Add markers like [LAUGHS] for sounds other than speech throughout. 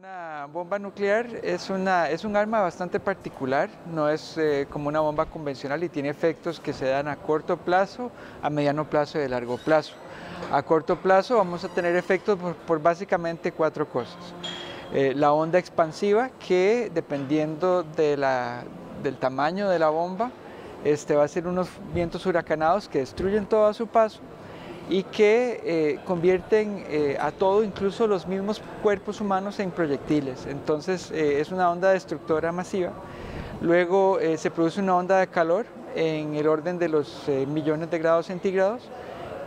Una bomba nuclear es, una, es un arma bastante particular, no es eh, como una bomba convencional y tiene efectos que se dan a corto plazo, a mediano plazo y a largo plazo. A corto plazo vamos a tener efectos por, básicamente cuatro cosas. Eh, la onda expansiva que dependiendo de la, del tamaño de la bomba este, va a ser unos vientos huracanados que destruyen todo a su paso y que eh, convierten eh, a todo, incluso los mismos cuerpos humanos, en proyectiles. Entonces eh, es una onda destructora masiva. Luego se produce una onda de calor en el orden de los millones de grados centígrados,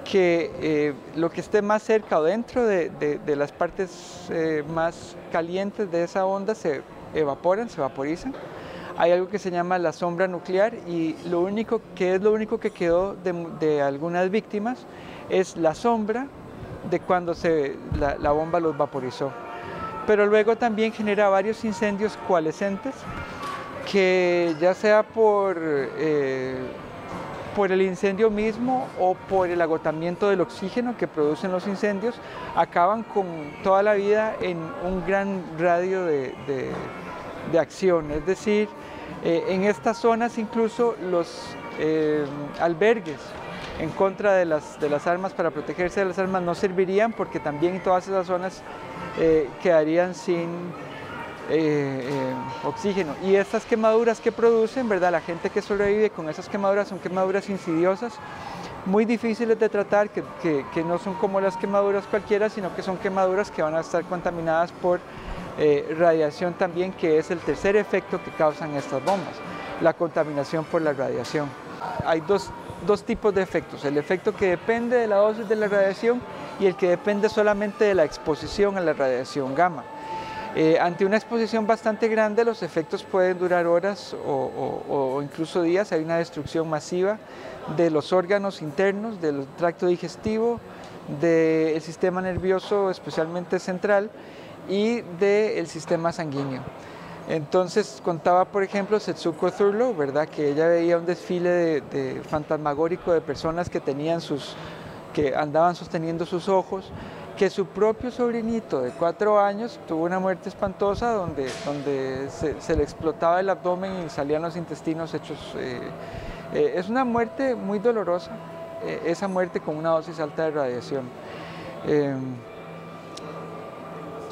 que lo que esté más cerca o dentro de, de las partes más calientes de esa onda se evaporan, se vaporizan hay algo que se llama la sombra nuclear y lo único que es lo único que quedó de, de algunas víctimas es la sombra de cuando se, la, bomba los vaporizó. Pero luego también genera varios incendios coalescentes que ya sea por, eh, por el incendio mismo o por el agotamiento del oxígeno que producen los incendios, acaban con toda la vida en un gran radio de, acción. Es decir, eh, en estas zonas incluso los eh, albergues en contra de las, de las armas, para protegerse de las armas, no servirían porque también todas esas zonas eh, quedarían sin eh, eh, oxígeno. Y estas quemaduras que producen, ¿verdad? La gente que sobrevive con esas quemaduras son quemaduras insidiosas, muy difíciles de tratar, que, que, no son como las quemaduras cualquiera, sino que son quemaduras que van a estar contaminadas por radiación también, que es el tercer efecto que causan estas bombas, la contaminación por la radiación. Hay dos dos tipos de efectos, el efecto que depende de la dosis de la radiación y el que depende solamente de la exposición a la radiación gamma. Eh, ante una exposición bastante grande los efectos pueden durar horas o, incluso días, hay una destrucción masiva de los órganos internos, del tracto digestivo, del sistema nervioso especialmente central y del sistema sanguíneo. Entonces contaba, por ejemplo, Setsuko Thurlow, ¿verdad? Que ella veía un desfile de, fantasmagórico de personas que tenían sus, que andaban sosteniendo sus ojos, que su propio sobrinito de cuatro años tuvo una muerte espantosa donde, donde se, le explotaba el abdomen y salían los intestinos hechos. Eh, eh, es una muerte muy dolorosa, eh, esa muerte con una dosis alta de radiación.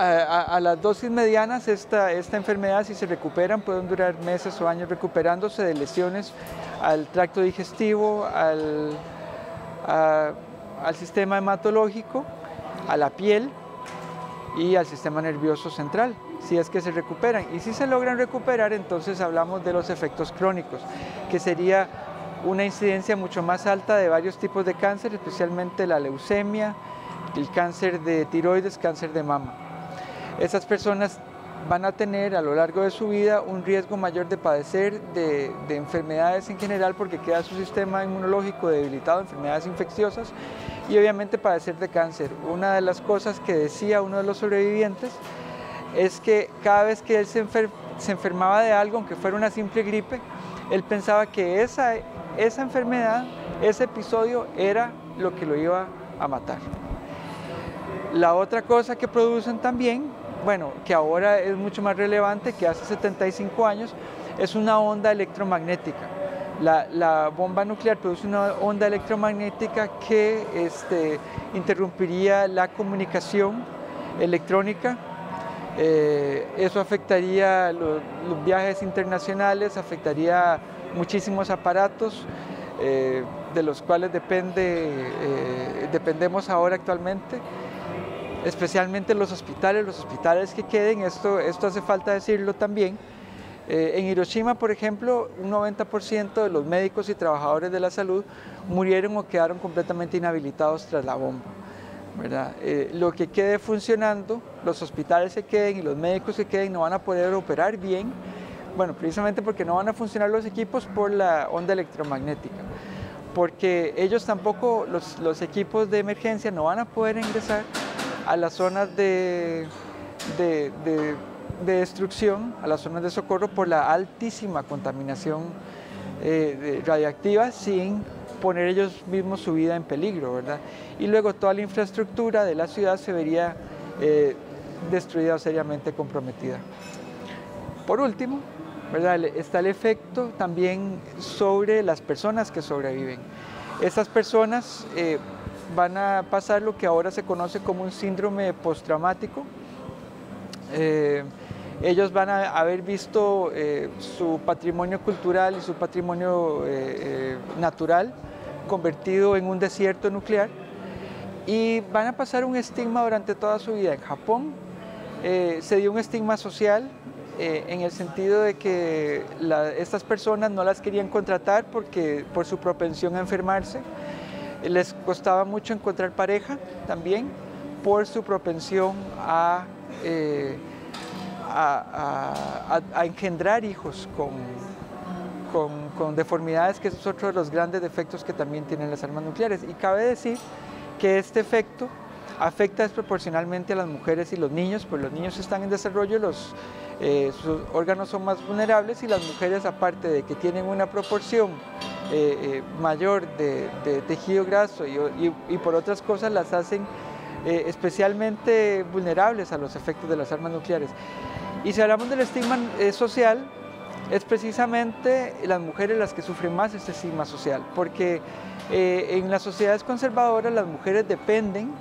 A, las dosis medianas esta, esta enfermedad, si se recuperan, pueden durar meses o años recuperándose de lesiones al tracto digestivo, al, al sistema hematológico, a la piel y al sistema nervioso central, si es que se recuperan. Y si se logran recuperar, entonces hablamos de los efectos crónicos, que sería una incidencia mucho más alta de varios tipos de cáncer, especialmente la leucemia, el cáncer de tiroides, cáncer de mama. Esas personas van a tener a lo largo de su vida un riesgo mayor de padecer de, enfermedades en general porque queda su sistema inmunológico debilitado, enfermedades infecciosas y obviamente padecer de cáncer. Una de las cosas que decía uno de los sobrevivientes es que cada vez que él se, enfermaba de algo, aunque fuera una simple gripe, él pensaba que esa, esa enfermedad, ese episodio era lo que lo iba a matar. La otra cosa que producen también bueno, que ahora es mucho más relevante que hace 75 años, es una onda electromagnética. La, bomba nuclear produce una onda electromagnética que este, interrumpiría la comunicación electrónica. Eh, eso afectaría los, viajes internacionales, afectaría muchísimos aparatos eh, de los cuales eh, dependemos ahora actualmente especialmente los hospitales, los hospitales que queden, esto, esto hace falta decirlo también. Eh, en Hiroshima, por ejemplo, un 90% de los médicos y trabajadores de la salud murieron o quedaron completamente inhabilitados tras la bomba. ¿verdad? Eh, lo que quede funcionando, los hospitales que queden y los médicos que queden no van a poder operar bien, bueno, precisamente porque no van a funcionar los equipos por la onda electromagnética, porque ellos tampoco, los, los equipos de emergencia no van a poder ingresar a las zonas de, de, destrucción, a las zonas de socorro por la altísima contaminación eh, radiactiva sin poner ellos mismos su vida en peligro, ¿verdad? Y luego toda la infraestructura de la ciudad se vería eh, destruida o seriamente comprometida. Por último, ¿verdad? está el efecto también sobre las personas que sobreviven. Estas personas eh, van a pasar lo que ahora se conoce como un síndrome postraumático. Eh, ellos van a haber visto eh, su patrimonio cultural y su patrimonio natural convertido en un desierto nuclear y van a pasar un estigma durante toda su vida. En Japón se dio un estigma social eh, en el sentido de que estas personas no las querían contratar porque por su propensión a enfermarse. Les costaba mucho encontrar pareja también por su propensión a, eh, a, engendrar hijos con, con, con, deformidades, que es otro de los grandes defectos que también tienen las armas nucleares. Y cabe decir que este efecto afecta desproporcionalmente a las mujeres y los niños, pues los niños están en desarrollo, los, eh, sus órganos son más vulnerables y las mujeres, aparte de que tienen una proporción eh, eh, mayor de, tejido graso y, por otras cosas las hacen especialmente vulnerables a los efectos de las armas nucleares. Y si hablamos del estigma social, es precisamente las mujeres las que sufren más este estigma social, porque en las sociedades conservadoras las mujeres dependen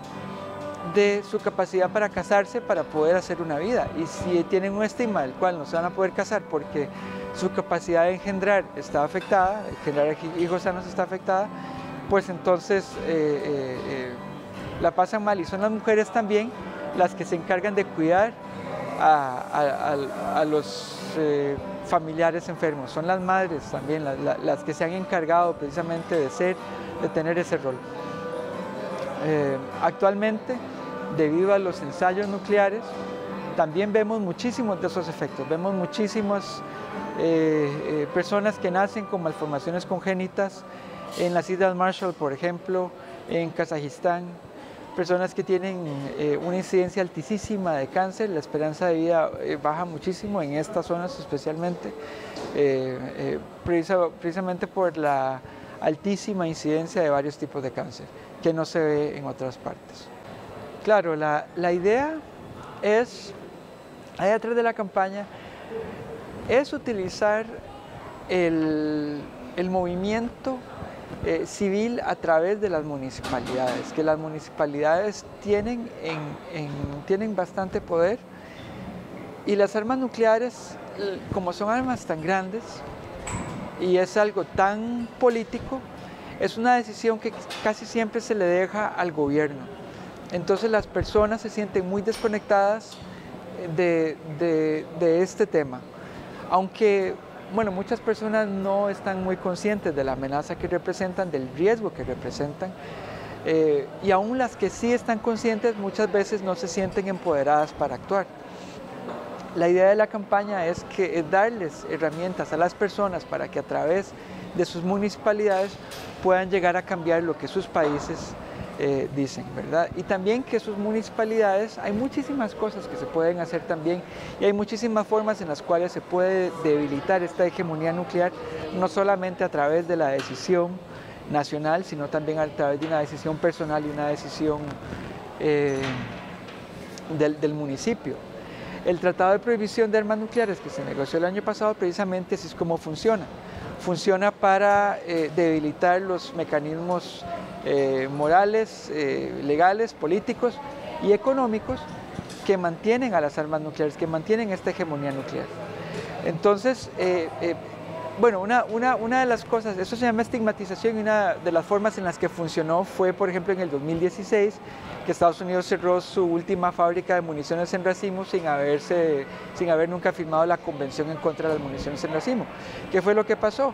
de su capacidad para casarse para poder hacer una vida. Y si tienen un estigma del cual no se van a poder casar porque su capacidad de engendrar está afectada, engendrar hijos sanos está afectada, pues entonces eh, eh, eh, la pasan mal. Y son las mujeres también las que se encargan de cuidar a, los familiares enfermos. Son las madres también las que se han encargado precisamente de ser, de tener ese rol. actualmente debido a los ensayos nucleares, también vemos muchísimos de esos efectos. Vemos muchísimas eh, eh, personas que nacen con malformaciones congénitas en las Islas Marshall, por ejemplo, en Kazajistán, personas que tienen eh, una incidencia altísima de cáncer, la esperanza de vida baja muchísimo en estas zonas especialmente, precisamente por la altísima incidencia de varios tipos de cáncer que no se ve en otras partes. Claro, la, idea es, ahí atrás de la campaña, es utilizar el, movimiento eh, civil a través de las municipalidades, que las municipalidades tienen, tienen bastante poder y las armas nucleares, como son armas tan grandes y es algo tan político, es una decisión que casi siempre se le deja al gobierno. Entonces las personas se sienten muy desconectadas de, este tema. Aunque, bueno, muchas personas no están muy conscientes de la amenaza que representan, del riesgo que representan, eh, y aún las que sí están conscientes muchas veces no se sienten empoderadas para actuar. La idea de la campaña es que darles herramientas a las personas para que a través de sus municipalidades puedan llegar a cambiar lo que sus países eh, dicen, ¿verdad? Y también que sus municipalidades, hay muchísimas cosas que se pueden hacer también y hay muchísimas formas en las cuales se puede debilitar esta hegemonía nuclear, no solamente a través de la decisión nacional, sino también a través de una decisión personal y una decisión eh, del, del municipio. El Tratado de Prohibición de Armas Nucleares que se negoció el año pasado precisamente así es como funciona. Funciona para eh, debilitar los mecanismos eh, morales, eh, legales, políticos y económicos que mantienen a las armas nucleares, que mantienen esta hegemonía nuclear. Entonces, bueno, una, de las cosas, eso se llama estigmatización y una de las formas en las que funcionó fue, por ejemplo, en el 2016, que Estados Unidos cerró su última fábrica de municiones en racimo sin, haberse, sin haber nunca firmado la convención en contra de las municiones en racimo. ¿Qué fue lo que pasó?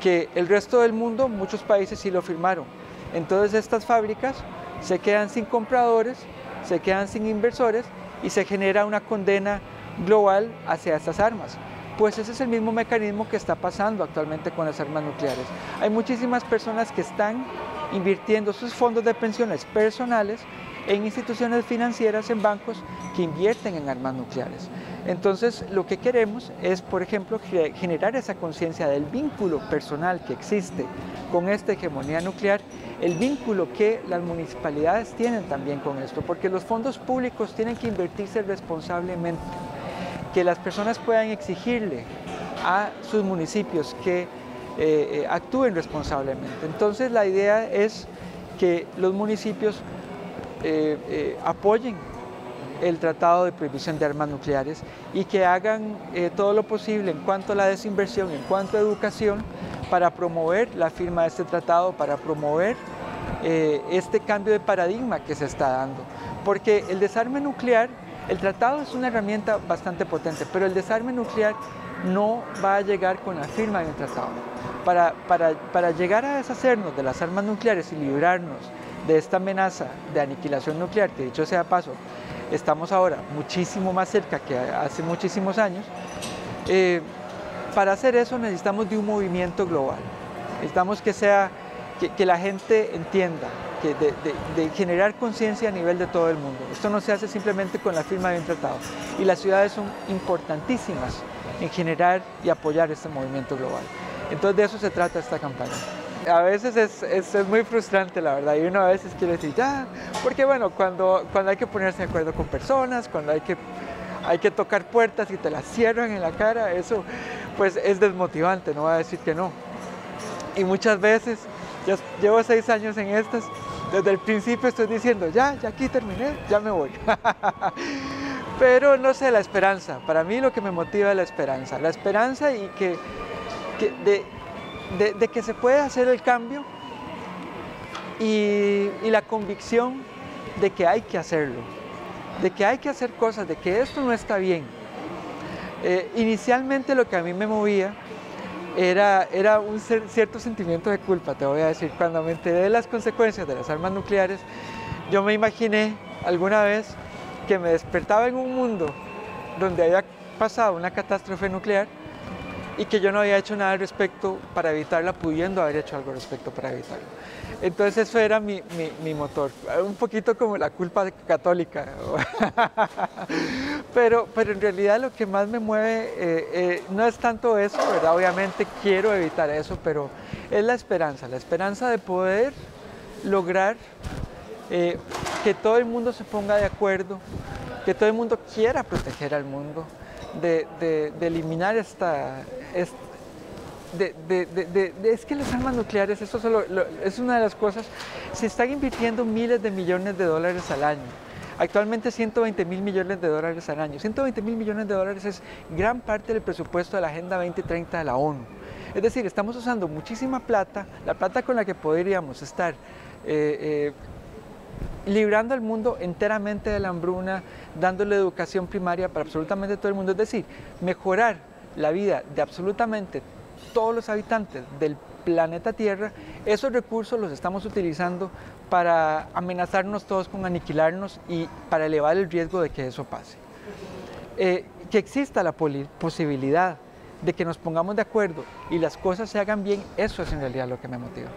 Que el resto del mundo, muchos países sí lo firmaron, entonces estas fábricas se quedan sin compradores, se quedan sin inversores y se genera una condena global hacia estas armas. Pues ese es el mismo mecanismo que está pasando actualmente con las armas nucleares. Hay muchísimas personas que están invirtiendo sus fondos de pensiones personales en instituciones financieras, en bancos que invierten en armas nucleares. Entonces, lo que queremos es, por ejemplo, generar esa conciencia del vínculo personal que existe con esta hegemonía nuclear el vínculo que las municipalidades tienen también con esto, porque los fondos públicos tienen que invertirse responsablemente, que las personas puedan exigirle a sus municipios que eh, eh, actúen responsablemente. Entonces la idea es que los municipios eh, apoyen el Tratado de Prohibición de Armas Nucleares y que hagan todo lo posible en cuanto a la desinversión, en cuanto a educación, para promover la firma de este tratado, para promover este cambio de paradigma que se está dando. Porque el desarme nuclear, el tratado es una herramienta bastante potente, pero el desarme nuclear no va a llegar con la firma de un tratado. Para, para, llegar a deshacernos de las armas nucleares y librarnos de esta amenaza de aniquilación nuclear, que dicho sea paso, estamos ahora muchísimo más cerca que hace muchísimos años, eh, para hacer eso necesitamos de un movimiento global. Necesitamos que sea que, la gente entienda, que de, de generar conciencia a nivel de todo el mundo. Esto no se hace simplemente con la firma de un tratado. Y las ciudades son importantísimas en generar y apoyar este movimiento global. Entonces de eso se trata esta campaña. A veces es, es, muy frustrante, la verdad, y uno a veces quiere decir, ya, porque bueno, cuando, cuando hay que ponerse de acuerdo con personas, cuando hay que, hay que tocar puertas y te las cierran en la cara, eso pues es desmotivante, no voy a decir que no. Y muchas veces, ya llevo seis años en estas, desde el principio estoy diciendo, ya, ya aquí terminé, ya me voy. [LAUGHS] Pero no sé, la esperanza. Para mí lo que me motiva es la esperanza. La esperanza y que, de, que se puede hacer el cambio y, la convicción de que hay que hacerlo, de que hay que hacer cosas, de que esto no está bien. Eh, inicialmente lo que a mí me movía era, era un cierto sentimiento de culpa, te voy a decir. Cuando me enteré de las consecuencias de las armas nucleares, yo me imaginé alguna vez que me despertaba en un mundo donde había pasado una catástrofe nuclear y que yo no había hecho nada al respecto para evitarla, pudiendo haber hecho algo al respecto para evitarla. Entonces eso era mi, mi, motor, un poquito como la culpa católica, [LAUGHS] pero, pero en realidad lo que más me mueve eh, eh, no es tanto eso, ¿verdad? Obviamente quiero evitar eso, pero es la esperanza, la esperanza de poder lograr eh, que todo el mundo se ponga de acuerdo, que todo el mundo quiera proteger al mundo, de, eliminar esta... es que las armas nucleares, eso es una de las cosas, se están invirtiendo miles de millones de dólares al año. Actualmente 120 mil millones de dólares al año. 120 mil millones de dólares es gran parte del presupuesto de la Agenda 2030 de la ONU. Es decir, estamos usando muchísima plata, la plata con la que podríamos estar eh, eh, librando al mundo enteramente de la hambruna, dándole educación primaria para absolutamente todo el mundo, es decir, mejorar la vida de absolutamente todos los habitantes del planeta Tierra, esos recursos los estamos utilizando para amenazarnos todos con aniquilarnos y para elevar el riesgo de que eso pase. Eh, que exista la posibilidad de que nos pongamos de acuerdo y las cosas se hagan bien, eso es en realidad lo que me motiva.